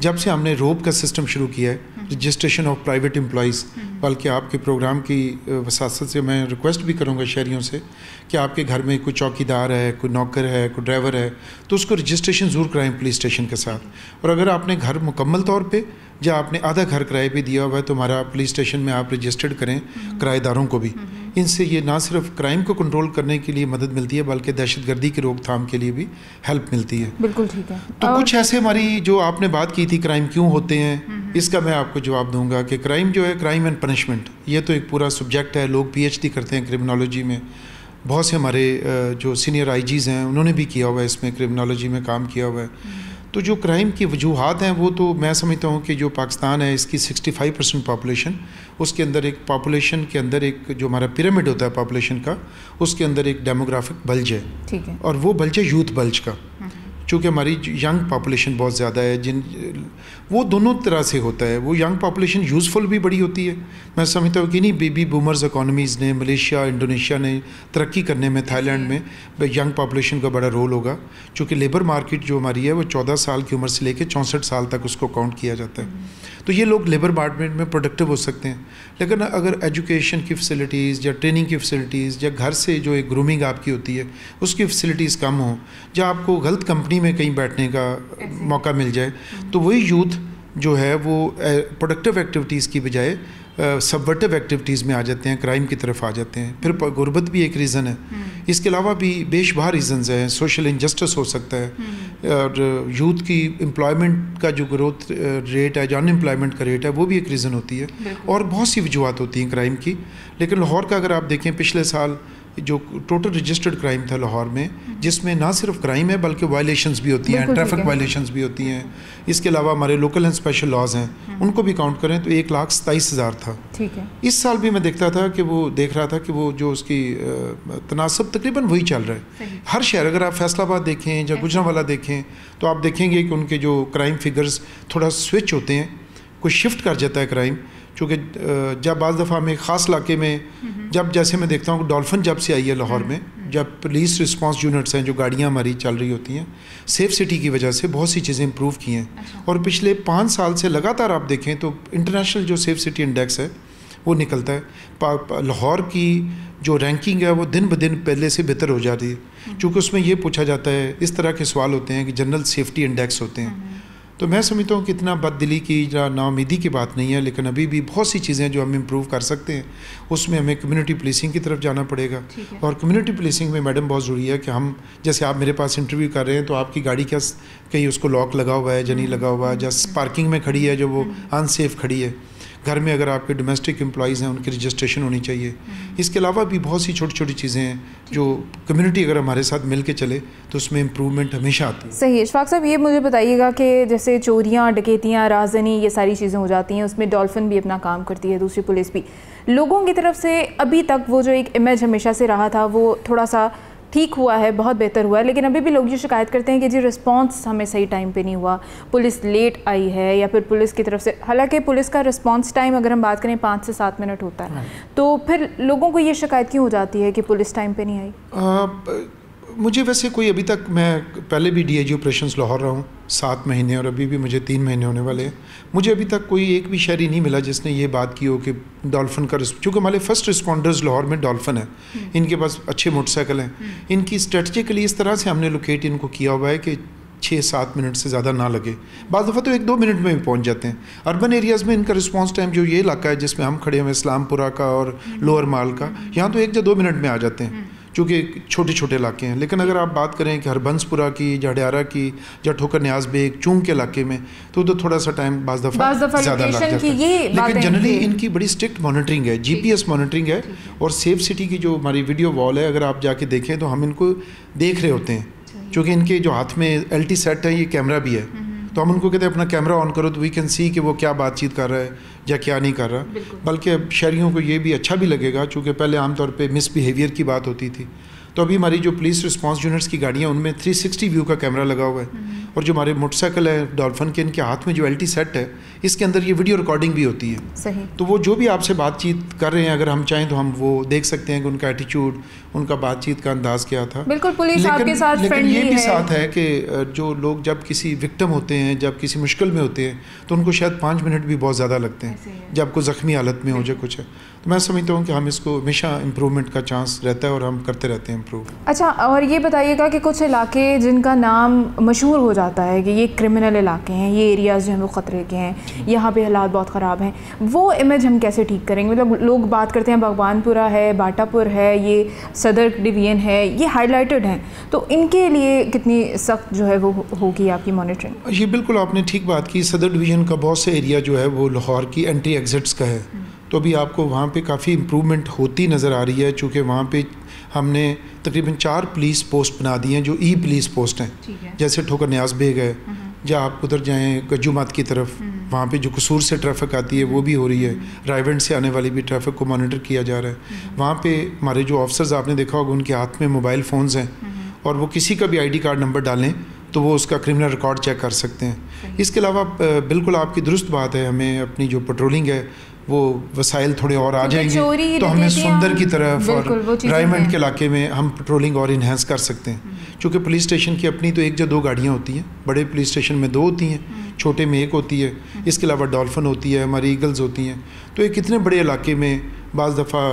जब से हमने रोब का सिस्टम शुरू किया है रजिस्ट्रेशन ऑफ़ प्राइवेट एम्प्लॉयज़ बल्कि आपके प्रोग्राम की वसासत से मैं रिक्वेस्ट भी करूँगा शहरीों से कि आपके घर में कोई चौकीदार है कोई नौकर है कोई ड्राइवर है तो उसको रजिस्ट्रेशन ज़रूर कराएँ पुलिस स्टेशन के साथ। और अगर आपने घर मुकम्मल तौर पे या आपने आधा घर किराए पे दिया हुआ है तो हमारा पुलिस स्टेशन में आप रजिस्टर्ड करें किराएदारों को भी। इनसे ये ना सिर्फ़ क्राइम को कंट्रोल करने के लिए मदद मिलती है बल्कि दहशतगर्दी की रोकथाम के लिए भी हेल्प मिलती है। बिल्कुल ठीक है। तो कुछ ऐसे हमारी जो आपने बात की थी क्राइम क्यों होते हैं इसका मैं आपको जवाब दूँगा कि क्राइम जो है क्राइम एंड पनिशमेंट ये तो एक पूरा सब्जेक्ट है लोग पीएचडी करते हैं क्रिमिनोलॉजी में। बहुत से हमारे जो सीनियर आईजीज़ हैं उन्होंने भी किया हुआ है इसमें क्रिमिनोलॉजी में काम किया हुआ है। तो जो क्राइम की वजूहत हैं वो तो मैं समझता हूँ कि जो पाकिस्तान है इसकी 65 परसेंट पॉपुलेशन उसके अंदर एक पॉपुलेशन के अंदर एक जो हमारा पिरामिड होता है पॉपुलेशन का उसके अंदर एक डेमोग्राफिक बल्ज है। ठीक है। और वो बल्ज है यूथ बल्ज का। चूँकि हमारी यंग पॉपुलेशन बहुत ज़्यादा है जिन वो दोनों तरह से होता है। वो यंग पॉपुलेशन यूज़फुल भी बड़ी होती है। मैं समझता हूँ कि नहीं बेबी बूमर्स इकोनॉमीज़ ने मलेशिया इंडोनेशिया ने तरक्की करने में थाईलैंड में यंग पॉपुलेशन का बड़ा रोल होगा। चूँकि लेबर मार्केट जो हमारी है वो चौदह साल की उम्र से लेकर चौंसठ साल तक उसको काउंट किया जाता है। तो ये लोग लेबर डिपार्टमेंट में प्रोडक्टिव हो सकते हैं। लेकिन अगर एजुकेशन की फैसिलिटीज़ या ट्रेनिंग की फैसिलिटीज़ या घर से जो एक ग्रूमिंग आपकी होती है उसकी फैसिलिटीज़ कम हो या आपको गलत कंपनी में कहीं बैठने का मौका मिल जाए तो वही यूथ जो है वो प्रोडक्टिव एक्टिविटीज़ की बजाय सबवर्टिव एक्टिविटीज़ में आ जाते हैं क्राइम की तरफ़ आ जाते हैं। फिर गुर्बत भी एक रीज़न है। इसके अलावा भी बेशबार रीज़न्स हैं। सोशल इनजस्टिस हो सकता है। और यूथ की एम्प्लॉयमेंट का जो ग्रोथ रेट है जो अनएम्प्लॉयमेंट का रेट है वो भी एक रीज़न होती है। और बहुत सी वजूहत होती हैं क्राइम की। लेकिन लाहौर का अगर आप देखें पिछले साल जो टोटल रजिस्टर्ड क्राइम था लाहौर में जिसमें ना सिर्फ़ क्राइम है बल्कि वायलेशंस भी होती हैं ट्रैफ़िक वायलेशंस भी होती हैं। इसके अलावा हमारे लोकल एंड स्पेशल लॉज हैं। उनको भी काउंट करें तो एक लाख सताईस हज़ार था। ठीक है। इस साल भी मैं देखता था कि वो देख रहा था कि वो जो उसकी तनासब तकरीबन वही चल रहा है। हर शहर अगर आप फैसलाबाद देखें या गुजरावाला देखें तो आप देखेंगे कि उनके जो क्राइम फिगर्स थोड़ा स्विच होते हैं। कुछ शिफ्ट कर जाता है क्राइम चूँकि जब बज़ दफ़ा में ख़ास इलाके में जब जैसे मैं देखता हूँ डॉल्फिन जब से आई है लाहौर में जब पुलिस रिस्पांस यूनिट्स हैं जो गाड़ियाँ हमारी चल रही होती हैं सेफ़ सिटी की वजह से बहुत सी चीज़ें इंप्रूव की हैं। अच्छा। और पिछले पाँच साल से लगातार आप देखें तो इंटरनेशनल जो सेफ़ सिटी इंडेक्स है वो निकलता है। लाहौर की जो रैंकिंग है वो दिन ब दिन पहले से बेहतर हो जा रही है। चूँकि उसमें ये पूछा जाता है इस तरह के सवाल होते हैं कि जनरल सेफ्टी इंडेक्स होते हैं। तो मैं समझता हूँ कि इतना बददिली की या नाउमीदी की बात नहीं है लेकिन अभी भी बहुत सी चीज़ें जो हम इम्प्रूव कर सकते हैं। उसमें हमें कम्युनिटी पुलिसिंग की तरफ़ जाना पड़ेगा। और कम्युनिटी पुलिसिंग में मैडम बहुत ज़रूरी है कि हम जैसे आप मेरे पास इंटरव्यू कर रहे हैं तो आपकी गाड़ी क्या कहीं उसको लॉक लगा हुआ है या नहीं लगा हुआ है? या पार्किंग में खड़ी है जो वो अनसेफ खड़ी है। घर में अगर आपके डोमेस्टिक एम्प्लॉज़ हैं उनकी रजिस्ट्रेशन होनी चाहिए। इसके अलावा भी बहुत सी छोटी छोटी चीज़ें हैं जो कम्युनिटी अगर हमारे साथ मिल के चले तो उसमें इम्प्रूवमेंट हमेशा आती है। सही इशफाक साहब ये मुझे बताइएगा कि जैसे चोरियाँ डकैतियाँ राजनी ये सारी चीज़ें हो जाती हैं उसमें डॉल्फिन भी अपना काम करती है दूसरी पुलिस भी। लोगों की तरफ़ से अभी तक वो जो एक इमेज हमेशा से रहा था वो थोड़ा सा ठीक हुआ है बहुत बेहतर हुआ है। लेकिन अभी भी लोग ये शिकायत करते हैं कि जी रिस्पॉन्स हमें सही टाइम पे नहीं हुआ। पुलिस लेट आई है या फिर पुलिस की तरफ़ से हालाँकि पुलिस का रिस्पॉन्स टाइम अगर हम बात करें पाँच से सात मिनट होता है। हाँ। तो फिर लोगों को ये शिकायत क्यों हो जाती है कि पुलिस टाइम पर नहीं आई? मुझे वैसे कोई अभी तक मैं पहले भी डी आई ऑपरेशन लाहौर रहा हूँ सात महीने और अभी भी मुझे तीन महीने होने वाले हैं। मुझे अभी तक कोई एक भी शहरी नहीं मिला जिसने ये बात की हो कि डॉल्फिन का चूँकि हमारे फ़र्स्ट रिस्पॉन्डर्स लाहौर में डॉल्फिन है। हम्म। इनके पास अच्छे मोटरसाइकिल हैं। हम्म। इनकी स्ट्रेटजिकली इस तरह से हमने लोकेट इनको किया हुआ है कि छः सात मिनट से ज़्यादा ना लगे। बाद दफ़ा तो एक दो मिनट में भी पहुँच जाते हैं। अर्बन एरियाज़ में इनका रिस्पांस टाइम जो ये इलाका है जिसमें हम खड़े हुए इस्लामपुरा का और लोअर हम्म। माल का यहाँ तो एक या दो मिनट में आ जाते हैं। चूँकि छोटे छोटे इलाके हैं। लेकिन अगर आप बात करें कि हरबंसपुरा की जडियारा की या ठोकर न्याज बेग चूंग के इलाके में तो तो थोड़ा सा टाइम बाज दफ़ा ज़्यादा लग जाता है। लेकिन जनरली इनकी बड़ी स्ट्रिक्ट मॉनिटरिंग है जीपीएस मॉनिटरिंग है और सेफ़ सिटी की जो हमारी वीडियो वॉल है अगर आप जाके देखें तो हम इनको देख रहे होते हैं। क्योंकि इनके जो हाथ में एलटी सेट है ये कैमरा भी है। हम्म। तो हम उनको कहते हैं अपना कैमरा ऑन करो तो वी कैन सी कि वो क्या बातचीत कर रहा है या क्या नहीं कर रहा बल्कि शहरीों को ये भी अच्छा भी लगेगा चूँकि पहले आमतौर पर मिसबिहेवियर की बात होती थी। तो अभी हमारी जो पुलिस रिस्पांस यूनिट्स की गाड़ियाँ उनमें 360 व्यू का कैमरा लगा हुआ है। हम्म। और जो हमारे मोटरसाइकिल है डॉल्फिन के इनके हाथ में जो एल सेट है इसके अंदर ये वीडियो रिकॉर्डिंग भी होती है। सही। तो वो जो भी आपसे बातचीत कर रहे हैं अगर हम चाहें तो हम वो देख सकते हैं कि उनका एटीट्यूड उनका बातचीत का अंदाज क्या था। बिल्कुल पुलिस लेकिन, आपके साथ लेकिन ये भी। साथ है कि जो लोग जब किसी विक्टम होते हैं जब किसी मुश्किल में होते हैं तो उनको शायद पाँच मिनट भी बहुत ज़्यादा लगते हैं जब कोई ज़ख्मी हालत में हो जाए कुछ। है तो मैं समझता हूँ कि हम इसको हमेशा इम्प्रूवमेंट का चांस रहता है और हम करते रहते हैं इम्प्रूव अच्छा और ये बताइएगा कि कुछ इलाके जिनका नाम मशहूर हो जाता है कि ये क्रिमिनल इलाके हैं ये एरियाज़ जो हैं वो ख़तरे के हैं यहाँ पे हालात बहुत ख़राब हैं वो इमेज हम कैसे ठीक करेंगे? मतलब लोग बात करते हैं भगवानपुरा है बाटापुर है ये सदर डिवीज़न है ये हाईलाइटेड हैं तो इनके लिए कितनी सख्त जो है वो होगी आपकी मॉनिटरिंग ये बिल्कुल आपने ठीक बात की सदर डिवीज़न का बहुत से एरिया जो है वो लाहौर की एंट्री एग्ज़िट्स का है। तो अभी आपको वहाँ पे काफ़ी इम्प्रूवमेंट होती नज़र आ रही है चूँकि वहाँ पे हमने तकरीबन चार पुलिस पोस्ट बना दी हैं जो ई पुलिस पोस्ट हैं। जैसे ठोकर न्याज बेग है या आप उधर जाएँ गज्जूमात की तरफ़ वहाँ पे जो कसूर से ट्रैफ़िक आती है वो भी हो रही है। रायवेंड से आने वाली भी ट्रैफ़िक को मॉनिटर किया जा रहा है। वहाँ पे हमारे जो ऑफिसर्स आपने देखा होगा उनके हाथ में मोबाइल फ़ोन्स हैं। और वो किसी का भी आईडी कार्ड नंबर डालें तो वो उसका क्रिमिनल रिकॉर्ड चेक कर सकते हैं। इसके अलावा बिल्कुल आपकी दुरुस्त बात है हमें अपनी जो पेट्रोलिंग है वो वसाइल थोड़े और आ जाएँगे तो हमें सुंदर की तरफ़ और रायमंड के इलाके में हम पेट्रोलिंग और इन्हेंस कर सकते हैं। क्योंकि पुलिस स्टेशन की अपनी तो एक या दो गाड़ियाँ होती हैं बड़े पुलिस स्टेशन में दो होती हैं छोटे में एक होती है इसके अलावा डॉल्फिन होती है हमारी ईगल्स होती हैं। तो एक इतने बड़े इलाके में बाज़ दफ़ा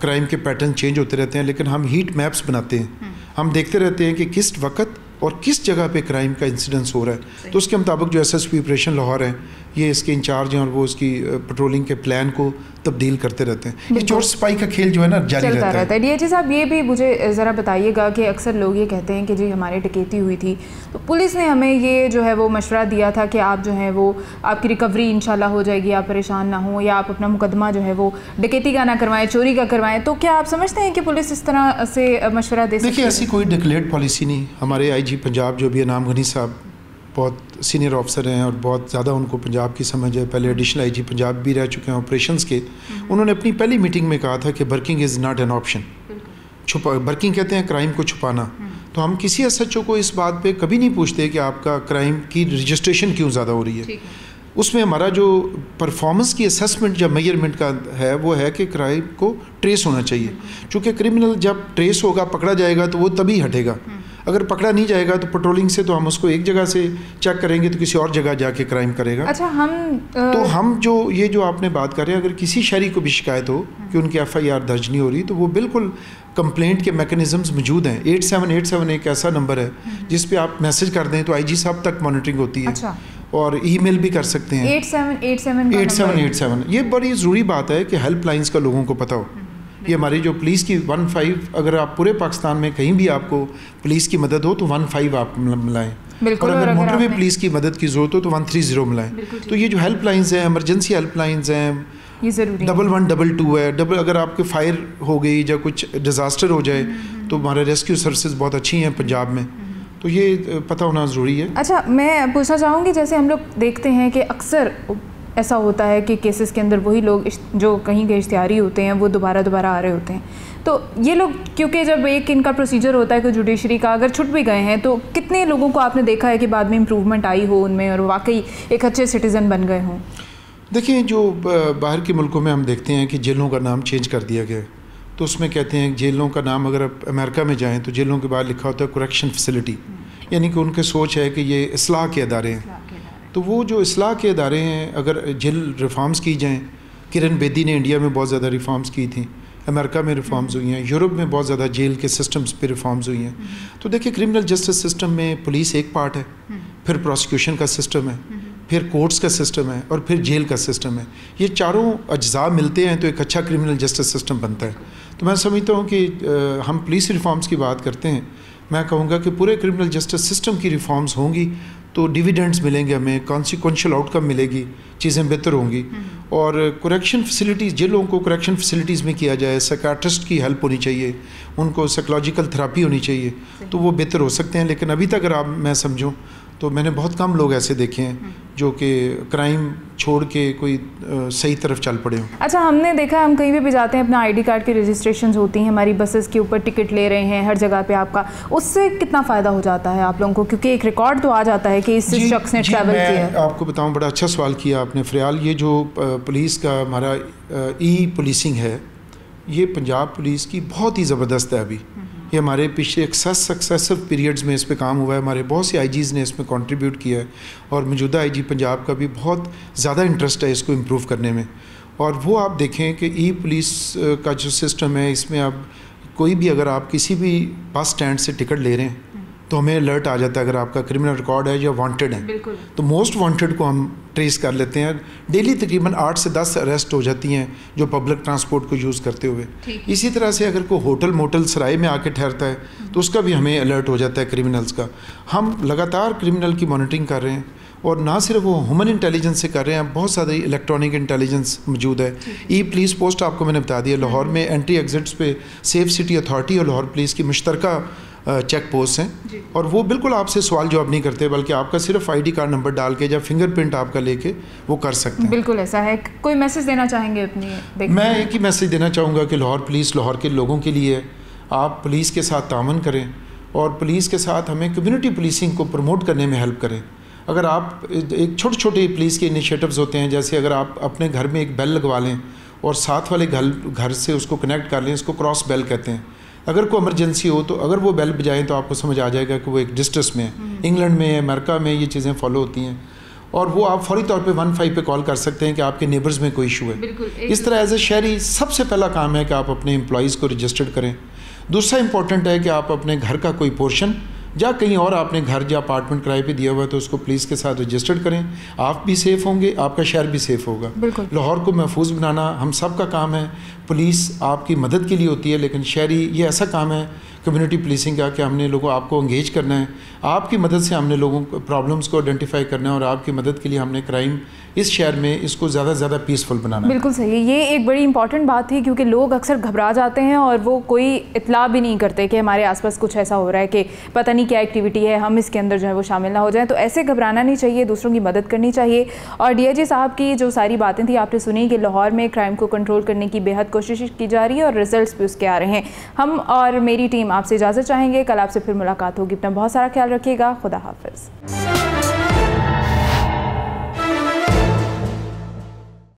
क्राइम के पैटर्न चेंज होते रहते हैं लेकिन हम हीट मैप्स बनाते हैं। हम देखते रहते हैं कि किस वक्त और किस जगह पे क्राइम का इंसिडेंस हो रहा है। तो उसके मुताबिक जो S S P operation Lahore है ये इसके इंचार्ज हैं और वो इसकी पेट्रोलिंग के प्लान को तब्दील करते रहते हैं। ये चोर सिपाही का खेल जो है ना जारी रहता रहता है। है। डीएची साहब ये भी मुझे ज़रा बताइएगा कि अक्सर लोग ये कहते हैं कि जी हमारे डकैती हुई थी। तो पुलिस ने हमें ये जो है वो मशवरा दिया था कि आप जो है वो आपकी रिकवरी इंशाल्लाह हो जाएगी आप परेशान ना हो या आप अपना मुकदमा जो है वो डकैती का ना करवाएँ चोरी का करवाएँ। तो क्या आप समझते हैं कि पुलिस इस तरह से मशवरा दे देखिए ऐसी कोई डिक्लेयर्ड पॉलिसी नहीं। हमारे आईजी पंजाब जो भी अनाम गनी साहब बहुत सीनियर ऑफिसर हैं और बहुत ज़्यादा उनको पंजाब की समझ है। पहले एडिशनल आईजी पंजाब भी रह चुके हैं ऑपरेशंस के। उन्होंने अपनी पहली मीटिंग में कहा था कि burking is not an option छुपा बर्किंग कहते हैं क्राइम को छुपाना। तो हम किसी एस को इस बात पे कभी नहीं पूछते कि आपका क्राइम की रजिस्ट्रेशन क्यों ज़्यादा हो रही है। उसमें हमारा जो परफॉर्मेंस की असेसमेंट या मेज़रमेंट का है वो है कि क्राइम को ट्रेस होना चाहिए। क्योंकि क्रिमिनल जब ट्रेस होगा पकड़ा जाएगा तो वो तभी हटेगा। अगर पकड़ा नहीं जाएगा तो पेट्रोलिंग से तो हम उसको एक जगह से चेक करेंगे तो किसी और जगह जाके क्राइम करेगा। अच्छा हम अ, तो हम जो ये जो आपने बात करें अगर किसी शहरी को भी शिकायत हो कि उनकी एफ़ आई आर दर्ज नहीं हो रही तो वो बिल्कुल कंप्लेंट के मैकेनिज्म्स मौजूद हैं। एट सेवन एट सेवन एक ऐसा नंबर है जिस पे आप मैसेज कर दें तो आईजी साहब तक मॉनिटरिंग होती है। अच्छा। और ईमेल भी कर सकते हैं। Eight seven eight seven eight seven eight seven. ये बड़ी ज़रूरी बात है कि हेल्पलाइंस का लोगों को पता हो। ये हमारी जो पुलिस की वन फाइव अगर आप पूरे पाकिस्तान में कहीं भी आपको पुलिस की मदद हो तो वन फाइव आप मिलाएँ। और अगर मोटरवे पुलिस की मदद की ज़रूरत हो तो वन थ्री ज़ीरो मिलाएँ। तो ये जो हेल्पलाइंस हैं एमरजेंसी हेल्पलाइंस हैं ये ज़रूरी है। डबल वन डबल टू है डबल अगर आपके फायर हो गई या कुछ डिज़ास्टर हो जाए तो हमारे रेस्क्यू सर्विसेज़ बहुत अच्छी हैं पंजाब में। तो ये पता होना ज़रूरी है। अच्छा मैं पूछना चाहूँगी जैसे हम लोग देखते हैं कि अक्सर ऐसा होता है कि केसेस के अंदर वही लोग जो कहीं के इश्तिहारी होते हैं वो दोबारा दोबारा आ रहे होते हैं। तो ये लोग क्योंकि जब एक इनका प्रोसीजर होता है कि जुडिशरी का अगर छुट भी गए हैं तो कितने लोगों को आपने देखा है कि बाद में इम्प्रूवमेंट आई हो उनमें और वाकई एक अच्छे सिटीज़न बन गए हों? देखिए जो बाहर के मुल्कों में हम देखते हैं कि जेलों का नाम चेंज कर दिया गया। तो उसमें कहते हैं जेलों का नाम अगर आप अमेरिका में जाएँ तो जेलों के बाद लिखा होता है करेक्शन फैसिलिटी यानी कि उनके सोच है कि ये इसलाह के अदारे हैं। तो वो जो असलाह के अदारे हैं, अगर जेल रिफॉर्म्स की जाएँ, किरण बेदी ने इंडिया में बहुत ज़्यादा रिफॉर्म्स की थी, अमेरिका में रिफॉर्म्स हुई हैं, यूरोप में बहुत ज़्यादा जेल के सिस्टम्स पे रिफॉर्म्स हुई हैं। तो देखिए क्रिमिनल जस्टिस सिस्टम में पुलिस एक पार्ट है, फिर प्रोसिक्यूशन का सिस्टम है, फिर कोर्ट्स का सिस्टम है और फिर जेल का सिस्टम है। ये चारों अज्जा मिलते हैं तो एक अच्छा क्रिमिनल जस्टिस सिस्टम बनता है। तो मैं समझता हूँ कि हम पुलिस रिफॉर्म्स की बात करते हैं। मैं कहूँगा कि पूरे क्रिमिनल जस्टिस सिस्टम की रिफॉर्म्स होंगी तो डिविडेंड्स मिलेंगे हमें कॉन्सिक्वेंशल आउटकम मिलेगी चीज़ें बेहतर होंगी। और करेक्शन फैसिलिटीज़ जिन लोगों को करेक्शन फैसिलिटीज़ में किया जाए साइकाट्रिस्ट की हेल्प होनी चाहिए उनको साइकोलॉजिकल थेरापी होनी चाहिए तो वो बेहतर हो सकते हैं। लेकिन अभी तक अगर आप मैं समझूं तो मैंने बहुत कम लोग ऐसे देखे हैं जो कि क्राइम छोड़ के कोई अ, सही तरफ़ चल पड़े हों। अच्छा हमने देखा हम कहीं भी भी जाते हैं अपना आईडी कार्ड की रजिस्ट्रेशन होती हैं हमारी बसेस के ऊपर टिकट ले रहे हैं हर जगह पे आपका। उससे कितना फ़ायदा हो जाता है आप लोगों को? क्योंकि एक रिकॉर्ड तो आ जाता है कि इस शख्स ने ट्रैवल किया आपको बताऊँ बड़ा अच्छा सवाल किया आपने फ़रियाल। ये जो पुलिस का हमारा ई पुलिसिंग है ये पंजाब पुलिस की बहुत ही ज़बरदस्त है अभी। ये हमारे पिछले सक्सेसिव पीरियड्स में इस पर काम हुआ है। हमारे बहुत से आईजीज़ ने इसमें कंट्रीब्यूट किया है और मौजूदा आईजी पंजाब का भी बहुत ज़्यादा इंटरेस्ट है इसको इम्प्रूव करने में। और वो आप देखें कि ई पुलिस का जो सिस्टम है, इसमें अब कोई भी अगर आप किसी भी बस स्टैंड से टिकट ले रहे हैं तो हमें अलर्ट आ जाता है अगर आपका क्रिमिनल रिकॉर्ड है या वांटेड है। तो मोस्ट वांटेड को हम ट्रेस कर लेते हैं। डेली तकरीबन आठ से दस अरेस्ट हो जाती हैं जो पब्लिक ट्रांसपोर्ट को यूज़ करते हुए। इसी तरह से अगर कोई होटल मोटल सराय में आके ठहरता है तो उसका भी हमें अलर्ट हो जाता है क्रिमिनल्स का। हम लगातार क्रिमिनल की मॉनिटरिंग कर रहे हैं और ना सिर्फ़ वो ह्यूमन इंटेलिजेंस से कर रहे हैं बहुत सारी इलेक्ट्रॉनिक इंटेलिजेंस मौजूद है। ई पुलिस पोस्ट आपको मैंने बता दिया लाहौर में एंट्री एग्जिट्स पे सेफ़ सिटी अथॉरिटी और लाहौर पुलिस की मुश्तरका चेक पोस्ट हैं। और वो बिल्कुल आपसे सवाल जवाब नहीं करते बल्कि आपका सिर्फ़ आईडी कार्ड नंबर डाल के या फिंगरप्रिंट आपका लेके वो कर सकते हैं। बिल्कुल ऐसा है। कोई मैसेज देना चाहेंगे अपनी? मैं एक ही मैसेज देना चाहूँगा कि लाहौर पुलिस लाहौर के लोगों के लिए आप पुलिस के साथ तामन करें और पुलिस के साथ हमें कम्युनिटी पुलिसिंग को प्रमोट करने में हेल्प करें। अगर आप एक छोटे छोटे पुलिस के इनिशिएटिव्स होते हैं जैसे अगर आप अपने घर में एक बेल लगवा लें और साथ वाले घर घर से उसको कनेक्ट कर लें इसको क्रॉस बेल कहते हैं। अगर कोई इमरजेंसी हो तो अगर वो बेल बजाएँ तो आपको समझ आ जाएगा कि वो एक डिस्ट्रेस में है। इंग्लैंड में अमेरिका में ये चीज़ें फॉलो होती हैं। और वो आप फौरी तौर पे वन फाइव पर कॉल कर सकते हैं कि आपके नेबर्स में कोई इशू है। इस तरह एज ए शहरी सबसे पहला काम है कि आप अपने एम्प्लॉज़ को रजिस्टर्ड करें। दूसरा इंपॉर्टेंट है कि आप अपने घर का कोई पोर्शन या कहीं और आपने घर या अपार्टमेंट किराए पे दिया हुआ है तो उसको पुलिस के साथ रजिस्टर्ड करें। आप भी सेफ़ होंगे आपका शहर भी सेफ़ होगा। लाहौर को महफूज बनाना हम सब का काम है। पुलिस आपकी मदद के लिए होती है लेकिन शहरी ये ऐसा काम है कम्युनिटी पुलिसिंग का कि हमने लोगों, आपको इंगेज करना है। आपकी मदद से हमने लोगों को प्रॉब्लम्स को आइडेंटिफाई करना है और आपकी मदद के लिए हमने क्राइम इस शहर में इसको ज़्यादा से ज़्यादा पीसफुल बनाना बिल्कुल सही। ये एक बड़ी इंपॉर्टेंट बात थी क्योंकि लोग अक्सर घबरा जाते हैं और वो कोई इतला भी नहीं करते कि हमारे आसपास कुछ ऐसा हो रहा है कि पता नहीं क्या एक्टिविटी है, हम इसके अंदर जो है वो शामिल ना हो जाएँ। तो ऐसे घबराना नहीं चाहिए, दूसरों की मदद करनी चाहिए। और डीआईजी साहब की जो सारी बातें थी, आपने सुनी कि लाहौर में क्राइम को कंट्रोल करने की बेहद कोशिश की जा रही है और रिज़ल्ट भी उसके आ रहे हैं। हम और मेरी टीम आपसे इजाज़त चाहेंगे। कल आपसे फिर मुलाकात होगी। अपना बहुत सारा ख्याल रखिएगा। खुदा हाफिज़।